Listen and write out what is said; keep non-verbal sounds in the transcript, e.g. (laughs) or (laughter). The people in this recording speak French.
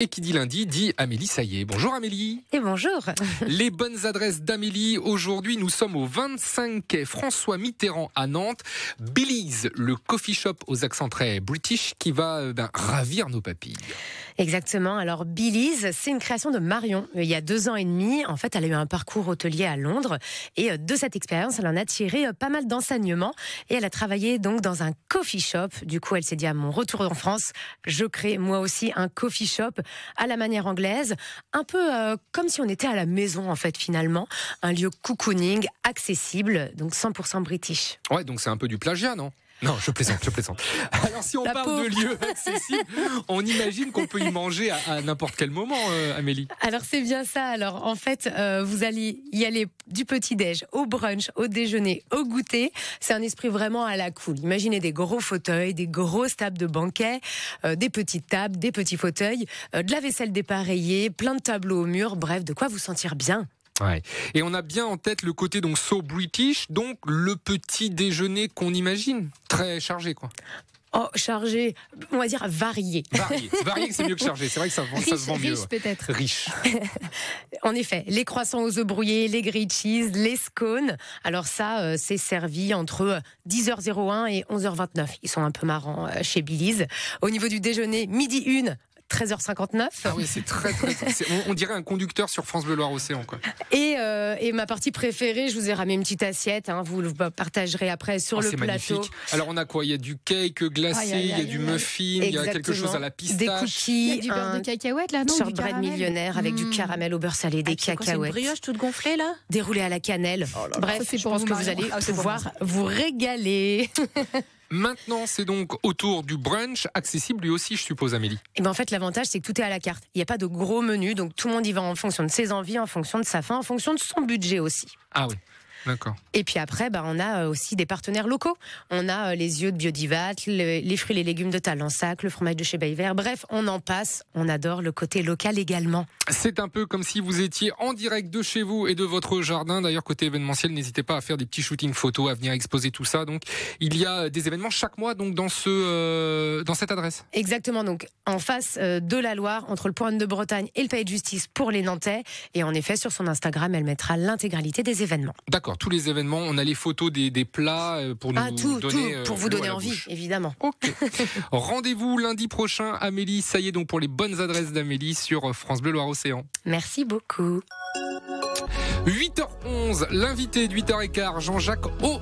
Et qui dit lundi dit Amélie Saillé. Bonjour Amélie. Et bonjour. (laughs) Les bonnes adresses d'Amélie. Aujourd'hui, nous sommes au 25 quai François Mitterrand à Nantes. Billy's, le coffee shop aux accents très british qui va euh, ben, ravir nos papilles. Exactement. Alors Billy's, c'est une création de Marion. Euh, il y a deux ans et demi, en fait, elle a eu un parcours hôtelier à Londres et euh, de cette expérience, elle en a tiré pas mal d'enseignements et elle a travaillé donc dans un coffee shop. Du coup, elle s'est dit à mon retour en France, je crée moi aussi un coffee shop à la manière anglaise, un peu euh, comme si on était à la maison en fait finalement, un lieu cocooning accessible, donc 100% british. Ouais, donc c'est un peu du plagiat, non? Non, je plaisante, je plaisante. (laughs) Alors si on parle de lieux accessibles, on imagine qu'on peut y manger à, n'importe quel moment, euh, Amélie. Alors c'est bien ça. Alors en fait, euh, vous allez y aller du petit-déj au brunch, au déjeuner, au goûter. C'est un esprit vraiment à la cool. Imaginez des gros fauteuils, des grosses tables de banquet, euh, des petites tables, des petits fauteuils, de la vaisselle dépareillée, plein de tableaux au mur, bref, de quoi vous sentir bien. Ouais. Et on a bien en tête le côté donc so british, donc le petit déjeuner qu'on imagine, très chargé quoi. Oh, chargé, on va dire varié. Varié, (laughs) varié c'est mieux que chargé. C'est vrai que ça, ça se vend mieux. Riche peut-être. Riche. (laughs) en effet, les croissants aux œufs brouillés, les grilled cheese, les scones. Alors ça, euh, c'est servi entre 10h01 et 11h29. Ils sont un peu marrants euh, chez Billy's. Au niveau du déjeuner, midi 1, 13h59. Ah oui, c'est très, très, on, dirait un conducteur sur France Bleu Loire Océan, quoi. Et, euh, et, ma partie préférée, je vous ai ramené une petite assiette. Hein, vous le partagerez après sur oh, le plateau. Magnifique. Alors on a quoi? Il y a du cake glacé, il y a du muffin, il y a quelque chose à la pistache, des cookies, du beurre de cacahuète là, non Shortbread millionnaire avec du mmh. caramel au beurre salé, des ah, cacahuètes. Quoi, une brioche toute gonflée là? Déroulée à la cannelle. Oh Bref, je pense que vous allez ah, pouvoir vous régaler. (laughs) Maintenant, c'est donc autour du brunch, accessible lui aussi, je suppose, Amélie. Et eh ben en fait, l'avantage, c'est que tout est à la carte. Il n'y a pas de gros menus, donc tout le monde y va en fonction de ses envies, en fonction de sa faim, en fonction de son budget aussi. Ah oui. D'accord. Et puis après, bah, on a euh, aussi des partenaires locaux. On a euh, les yeux de Biodivat, les fruits et les légumes de Talensac, le fromage de chez Bayvert. Bref, on en passe. On adore le côté local également. C'est un peu comme si vous étiez en direct de chez vous et de votre jardin. D'ailleurs, côté événementiel, n'hésitez pas à faire des petits shootings photos, à venir exposer tout ça. Donc, il y a des événements chaque mois donc dans ce euh, dans cette adresse. Exactement. Donc, en face de la Loire, entre le Point de Bretagne et le Pays de Justice pour les Nantais. Et en effet, sur son Instagram, elle mettra l'intégralité des événements. D'accord tous les événements. On a les photos des, plats euh, pour nous ah, tout, donner tout, pour euh, vous donner envie, évidemment. (laughs) Rendez-vous lundi prochain, Amélie. Ça y est donc pour les bonnes adresses d'Amélie sur France Bleu Loire Océan. Merci beaucoup. 8h11, l'invité de 8h15, Jean-Jacques O.